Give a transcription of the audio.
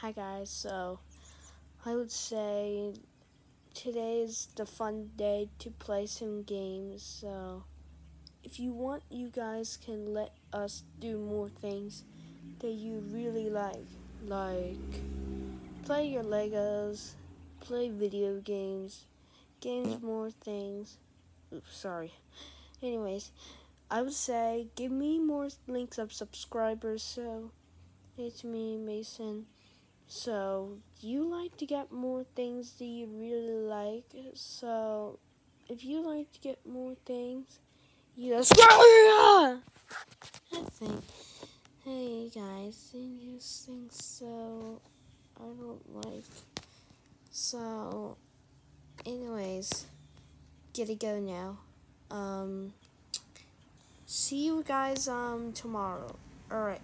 Hi guys, so I would say today is the fun day to play some games. So if you want, you guys can let us do more things that you really like, like play your Legos, play video games, games more things. Oops, sorry. Anyways, I would say give me more links of subscribers. So it's me, Mason. So, you like to get more things that you really like. So, if you like to get more things, you just I think. Hey guys, you think so? I don't like. So, anyways, get to go now. Um, see you guys um tomorrow. All right.